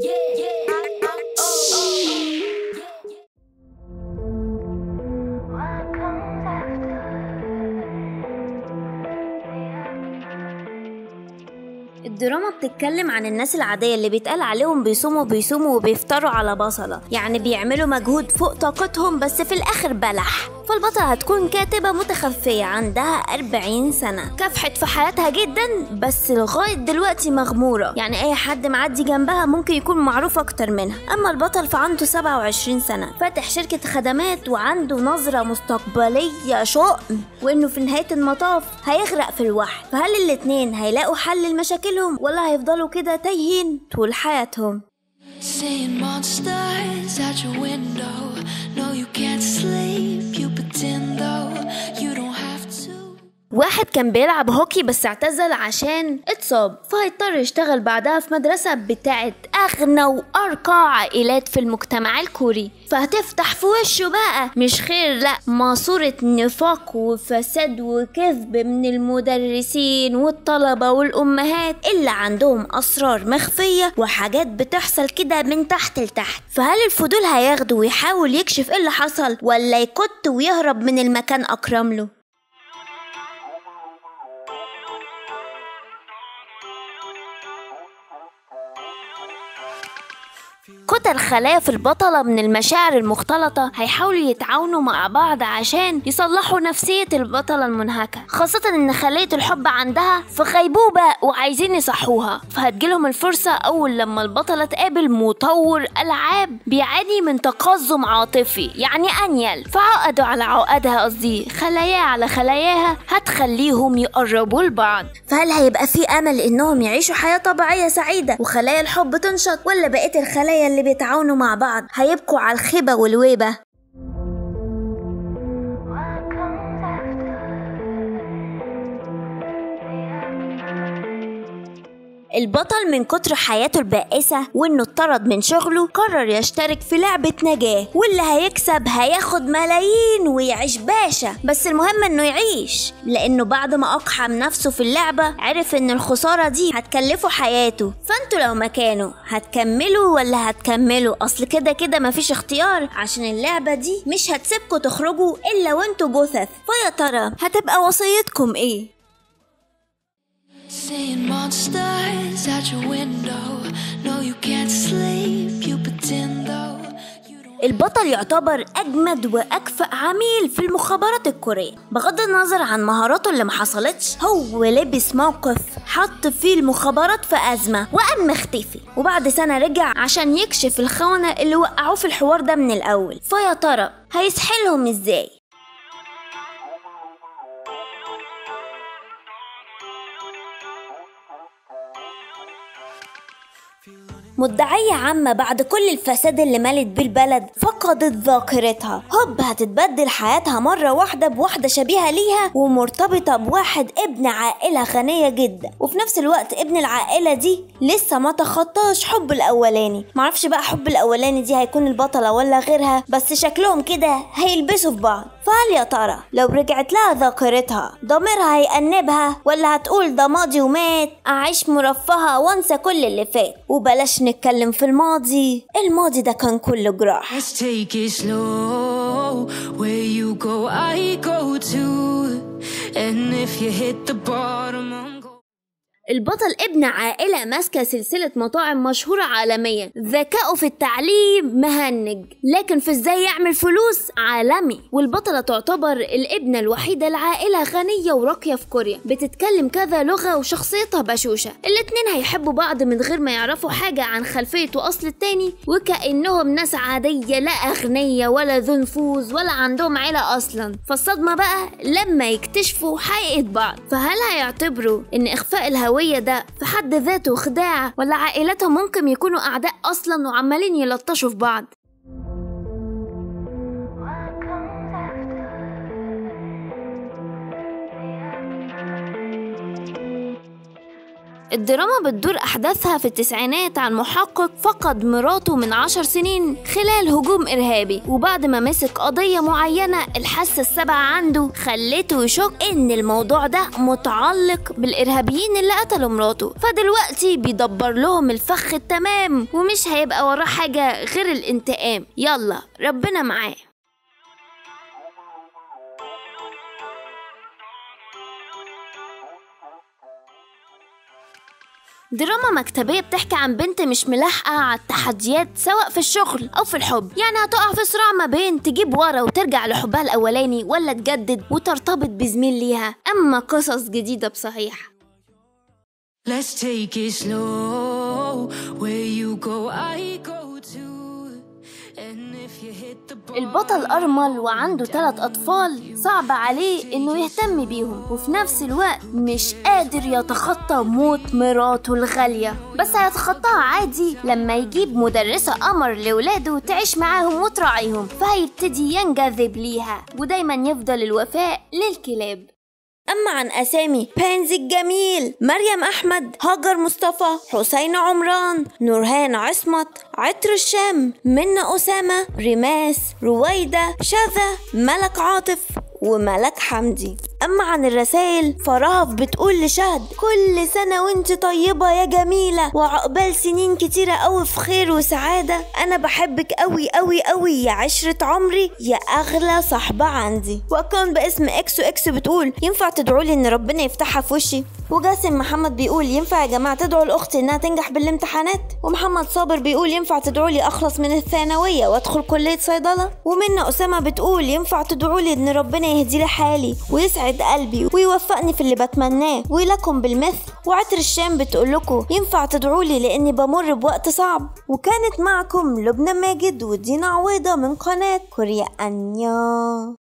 الدراما بتتكلم عن الناس العادية اللي بيتقال عليهم بيصوموا بيصوموا وبيفطروا على بصلة. يعني بيعملوا مجهود فوق طاقتهم بس في الآخر بلح. فالبطلة هتكون كاتبة متخفية عندها 40 سنة. كافحت في حياتها جدا بس لغاية دلوقتي مغمورة. يعني أي حد معدي جنبها ممكن يكون معروف أكتر منها. أما البطل فعنده 27 سنة. فاتح شركة خدمات وعنده نظرة مستقبلية شؤم وإنه في نهاية المطاف هيغرق في الوحل فهل الاتنين هيلاقوا حل لمشاكلهم؟ ولا هيفضلوا كده تايهين طول حياتهم. Seeing monsters out your window. No, you can't sleep. واحد كان بيلعب هوكي بس اعتزل عشان اتصاب فهيضطر يشتغل بعدها في مدرسة بتاعت أغنى وأرقى عائلات في المجتمع الكوري. فهتفتح في وشه بقى. مش خير لأ ماسورة نفاق وفساد وكذب من المدرسين والطلبة والأمهات اللي عندهم أسرار مخفية وحاجات بتحصل كده من تحت لتحت. فهل الفضول هياخده ويحاول يكشف إيه اللي حصل ولا يكت ويهرب من المكان أكرم له؟ كتل خلايا في البطلة من المشاعر المختلطة هيحاولوا يتعاونوا مع بعض عشان يصلحوا نفسية البطلة المنهكة. خاصة إن خلية الحب عندها في غيبوبة وعايزين يصحوها. فهتجيلهم الفرصة أول لما البطلة تقابل مطور ألعاب بيعاني من تقزم عاطفي يعني أنيل. فعقدوا على عقدها قصدي خلايا على خلاياها هتخليهم يقربوا لبعض. فهل هيبقى في أمل إنهم يعيشوا حياة طبيعية سعيدة وخلايا الحب تنشط ولا بقية الخلايا اللي بيتعاونوا مع بعض هيبقوا على الخيبة والويبة. البطل من كتر حياته البائسة وإنه اتطرد من شغله قرر يشترك في لعبة نجاة واللي هيكسب هياخد ملايين ويعيش باشا. بس المهم إنه يعيش لإنه بعد ما أقحم نفسه في اللعبة عرف إن الخسارة دي هتكلفه حياته. فأنتوا لو مكانه هتكملوا ولا هتكملوا؟ أصل كده كده مفيش اختيار عشان اللعبة دي مش هتسيبكوا تخرجوا إلا وأنتوا جثث. فيا ترى هتبقى وصيتكم إيه؟ Seeing monsters out your window. No, you can't sleep. You pretend though. البطل يعتبر أجمد وأكفأ عميل في المخابرات الكورية بغض النظر عن مهاراته اللي ما حصلتش هو لبس موقف حط فيه المخابرات في أزمة وقام مختفي وبعد سنة رجع عشان يكشف الخونة اللي وقعوه في الحوار ده من الأول فيا ترى هيسحلهم إزاي مدعية عامة بعد كل الفساد اللي ملت بيه البلد فقدت ذاكرتها. هوب هتتبدل حياتها مرة واحدة بواحدة شبيهة ليها ومرتبطة بواحد ابن عائلة غنية جدا. وفي نفس الوقت ابن العائلة دي لسه ما تخطاش حب الأولاني. معرفش بقى حب الأولاني دي هيكون البطلة ولا غيرها بس شكلهم كده هيلبسوا في بعض. فهل يا ترى لو رجعت لها ذاكرتها ضميرها هيأنبها ولا هتقول ده ماضي ومات؟ أعيش مرفهة وأنسى كل اللي فات. وبلاش نتكلم في الماضي الماضي ده كان كله جراح Let's take it slow. Where you go, I go too. And if you hit the bottom. البطل ابن عائلة ماسكة سلسلة مطاعم مشهورة عالميا. ذكائه في التعليم مهنج لكن في إزاي يعمل فلوس عالمي. والبطلة تعتبر الابنة الوحيدة لعائلة غنية وراقية في كوريا. بتتكلم كذا لغة وشخصيتها بشوشة. الاتنين هيحبوا بعض من غير ما يعرفوا حاجة عن خلفية وأصل التاني. وكأنهم ناس عادية لا أغنية ولا ذو نفوذ ولا عندهم عيلة أصلا. فالصدمة بقى لما يكتشفوا حقيقة بعض. فهل هيعتبروا إن إخفاء الهوية ده في حد ذاته خداع ولا عائلتهم ممكن يكونوا أعداء أصلا وعمالين يلطشوا في بعض؟ الدراما بتدور أحداثها في التسعينات عن محقق فقد مراته من عشر سنين خلال هجوم إرهابي وبعد ما مسك قضية معينة الحاسة السابعة عنده خلته يشك إن الموضوع ده متعلق بالإرهابيين اللي قتلوا مراته. فدلوقتي بيدبر لهم الفخ التمام ومش هيبقى وراه حاجة غير الانتقام. يلا ربنا معاه. دراما مكتبية بتحكي عن بنت مش ملاحقة على التحديات سواء في الشغل أو في الحب. يعني هتقع في صراع ما بين تجيب ورا وترجع لحبها الأولاني ولا تجدد وترتبط بزميل ليها. أما قصص جديدة بصحيح. Let's take it slow. Where you go, I البطل أرمل وعنده ثلاث أطفال صعب عليه إنه يهتم بيهم. وفي نفس الوقت مش قادر يتخطى موت مراته الغالية. بس هيتخطاها عادي لما يجيب مدرسة قمر لولاده تعيش معاهم وتراعيهم فهيبتدي ينجذب ليها. ودايما يفضل الوفاء للكلاب. أما عن أسامي بانزي الجميل مريم أحمد هاجر مصطفى حسين عمران نورهان عصمت عطر الشام منى أسامة ريماس رويدة شذا ملك عاطف وملك حمدي. أما عن الرسائل فرهف بتقول لشهد كل سنة وأنت طيبة يا جميلة وعقبال سنين كتيرة قوي في خير وسعادة. أنا بحبك قوي قوي قوي يا عشرة عمري يا أغلى صاحبة عندي. وكان باسم إكسو إكسو بتقول ينفع تدعولي إن ربنا يفتحها في وشي؟ وجاسم محمد بيقول ينفع يا جماعة تدعوا لأختي إنها تنجح بالامتحانات؟ ومحمد صابر بيقول ينفع تدعولي أخلص من الثانوية وأدخل كلية صيدلة؟ ومنى أسامة بتقول ينفع تدعولي إن ربنا يهدي لي حالي ويسعد قلبي ويوفقني في اللي بتمناه. ولكم بالمثل وعطر الشام بتقول لكم ينفع تدعولي لأني بمر بوقت صعب. وكانت معكم لبنى ماجد ودينا عويضة من قناة كوريا أنيا.